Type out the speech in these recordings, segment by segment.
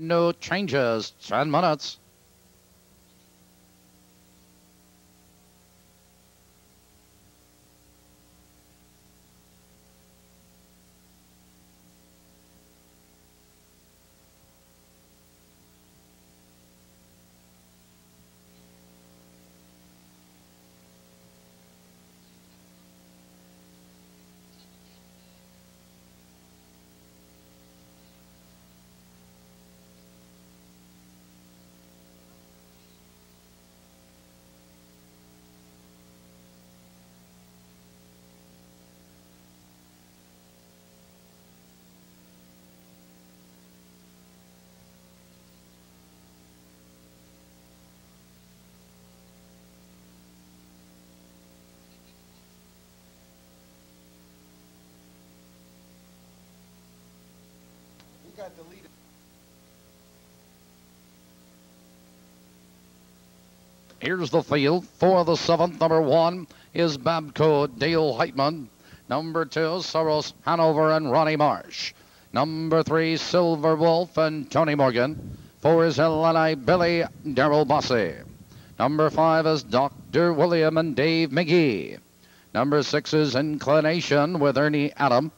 No changes. 10 minutes. Here's the field for the seventh. Number one is Babco Dale Heitman. Number two, Saros Hanover and Ronnie Marsh. Number three, Silver Wolf and Tony Morgan. Four is Illini Billy Daryl Busse. Number five is Dr. William and Dave Magee. Number six is Inclination with Ernie Adam.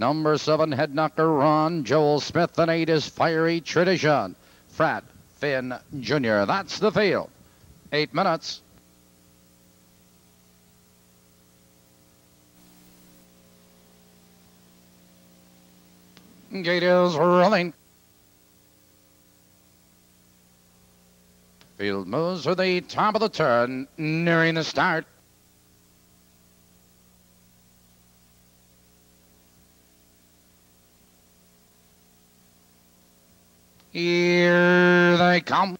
Number seven, head knocker Ron Joel Smith. And eight is Fiery Tradition. Frat Finn Jr. That's the field. Eight minutes. Gate is rolling. Field moves to the top of the turn, nearing the start. Here they come.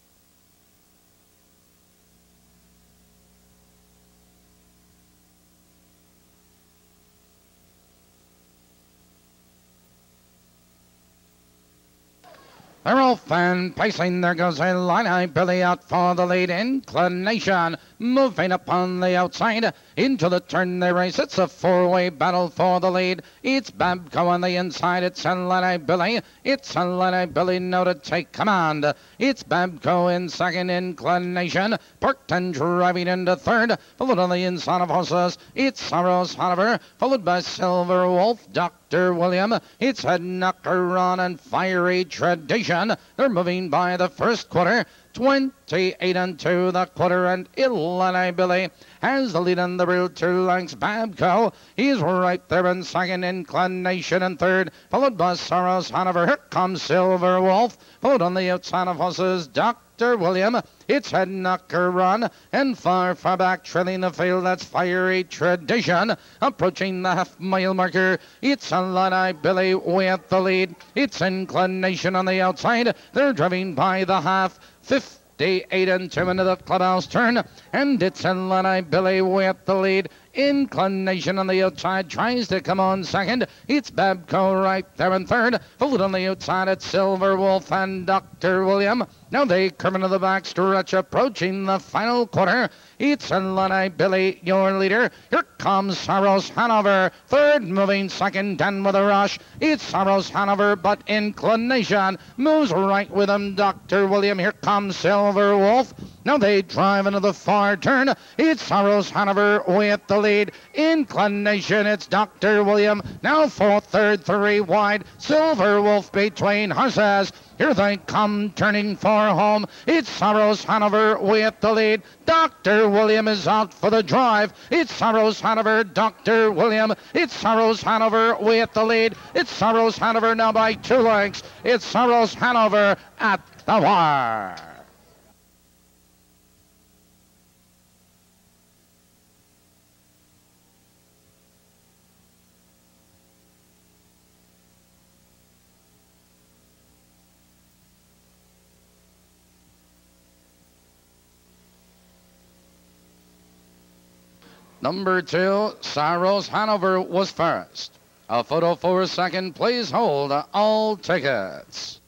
They're off and placing. There goes a line. Billy out for the lead. Inclination moving upon the outside. Into the turn they race. It's a four-way battle for the lead. It's Babco on the inside. It's Illini Billy. It's Illini Billy now to take command. It's Babco in second. Inclination. Parked and driving into third. Followed on the inside of horses. It's Saros Hanover. Followed by Silver Wolf. Dr. William. It's a Knocker on and Fiery Tradition. They're moving by the first quarter. 28 and 2 the quarter and Illini Billy has the lead in the real two lengths Babco. He's right there in second inclination and third followed by Saros Hanover here comes Silver Wolf followed on the outside of horses Dr. William. It's head knocker run and far far back trailing the field that's fiery tradition. Approaching the half mile marker it's Illini Billy with the lead. It's inclination on the outside. They're driving by the half 58 and 2 into the clubhouse turn. And it's Illini Billy with the lead. Inclination on the outside tries to come on second. It's Babco right there in third. Followed on the outside, it's Silver Wolf and Dr. William. Now they come into the back stretch, approaching the final quarter. It's Illini Billy, your leader. Here comes Saros Hanover, third moving second, and with a rush. It's Saros Hanover, but inclination moves right with him. Dr. William, here comes Silver Wolf. Now they drive into the far turn. It's Saros Hanover with the lead. Inclination, it's Dr. William. Now for third, three wide. Silver Wolf between horses. Here they come, turning for home. It's Saros Hanover with the lead. Dr. William is out for the drive. It's Saros Hanover, Dr. William. It's Saros Hanover with the lead. It's Saros Hanover now by two lengths. It's Saros Hanover at the wire. Number two, Saros Hanover was first. A photo for a second. Please hold all tickets.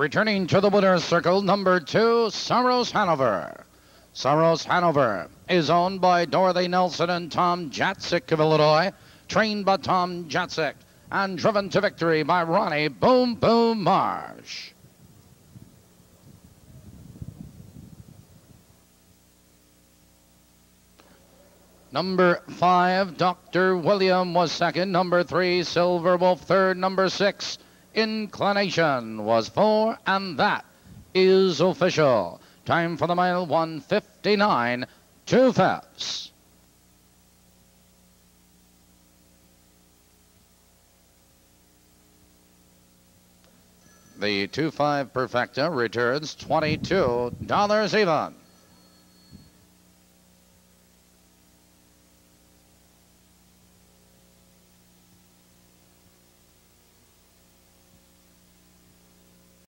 Returning to the winner's circle, number two, Saros Hanover. Saros Hanover is owned by Dorothy Nelson and Tom Jatzik of Illinois, trained by Tom Jatzik, and driven to victory by Ronnie Boom Boom Marsh. Number five, Dr. William was second. Number three, Silver Wolf third. Number six, Inclination was four, and that is official. Time for the mile 159, two fifths. The 2-5 Perfecta returns $22 even.